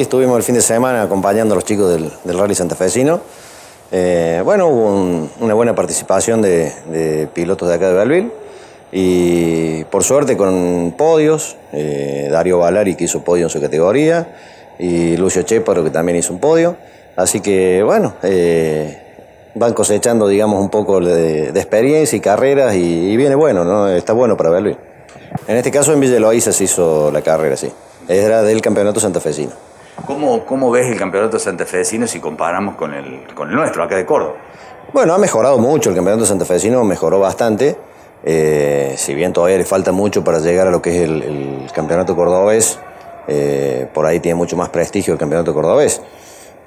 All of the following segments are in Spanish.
Estuvimos el fin de semana acompañando a los chicos del, Rally Santafesino. Eh, bueno, hubo una buena participación de, pilotos de acá de Belville y por suerte con podios, eh, Dario Valari que hizo podio en su categoría y Lucio Cheparo que también hizo un podio. Así que bueno, eh, van cosechando digamos un poco de, experiencia y carreras y, viene bueno, ¿no? está bueno para Belville. En este caso en Villa Loaiza se hizo la carrera, sí. Era del campeonato santafesino. ¿Cómo, ¿Cómo ves el campeonato santafesino si comparamos con el, con el nuestro, acá de Córdoba? Bueno, ha mejorado mucho, el campeonato santafesino mejoró bastante. Eh, si bien todavía le falta mucho para llegar a lo que es el, campeonato cordobés, eh, por ahí tiene mucho más prestigio el campeonato cordobés.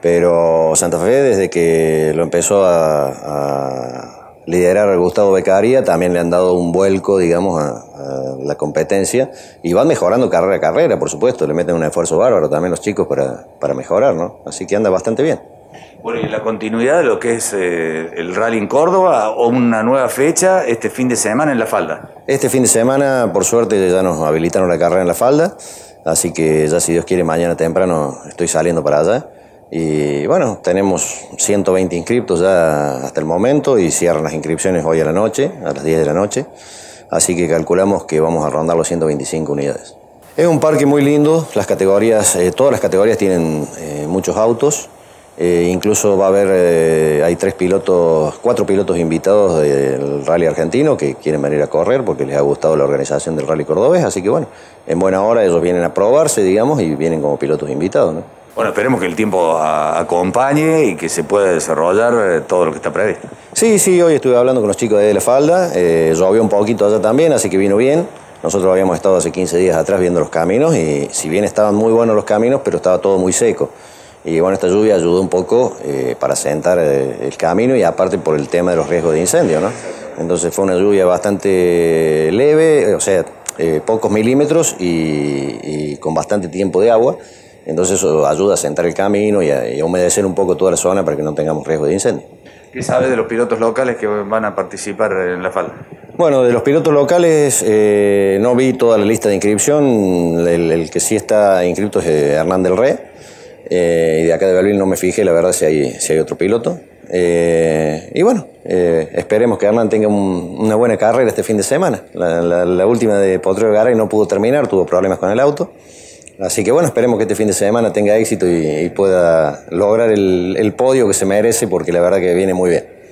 Pero Santa Fe, desde que lo empezó a liderar a Gustavo Becaria, también le han dado un vuelco, digamos, a, la competencia y van mejorando carrera a carrera, por supuesto, le meten un esfuerzo bárbaro también los chicos para, para mejorar, ¿no? Así que anda bastante bien. Bueno, y la continuidad de lo que es eh, el rally en Córdoba o una nueva fecha este fin de semana en La Falda. Este fin de semana, por suerte, ya nos habilitaron la carrera en La Falda, así que ya si Dios quiere, mañana temprano estoy saliendo para allá. Y bueno, tenemos 120 inscriptos ya hasta el momento y cierran las inscripciones hoy a la noche, a las 10 de la noche. Así que calculamos que vamos a rondar los 125 unidades. Es un parque muy lindo, las categorías, eh, todas las categorías tienen eh, muchos autos. Eh, incluso va a haber, hay tres pilotos, cuatro pilotos invitados del rally argentino que quieren venir a correr porque les ha gustado la organización del rally cordobés. Así que bueno, en buena hora ellos vienen a probarse, digamos, y vienen como pilotos invitados. ¿no? Bueno, esperemos que el tiempo acompañe y que se pueda desarrollar eh, todo lo que está previsto. Sí, sí, hoy estuve hablando con los chicos de La Falda, eh, llovió un poquito allá también, así que vino bien. Nosotros habíamos estado hace 15 días atrás viendo los caminos y si bien estaban muy buenos los caminos, pero estaba todo muy seco. Y bueno, esta lluvia ayudó un poco eh, para sentar el camino y aparte por el tema de los riesgos de incendio, ¿no? Entonces fue una lluvia bastante leve, o sea, pocos milímetros y con bastante tiempo de agua. Entonces eso ayuda a sentar el camino y a, humedecer un poco toda la zona para que no tengamos riesgo de incendio. ¿Qué sabes de los pilotos locales que van a participar en la falda? Bueno, de los pilotos locales eh, no vi toda la lista de inscripción. El, que sí está inscrito es eh, Hernán del Rey. Eh, y de acá de Belville no me fijé, la verdad, si hay, si hay otro piloto. y bueno, esperemos que Hernán tenga una buena carrera este fin de semana. La, última de Potrero Garay no pudo terminar, tuvo problemas con el auto. Así que bueno, esperemos que este fin de semana tenga éxito y, pueda lograr el, el podio que se merece porque la verdad que viene muy bien.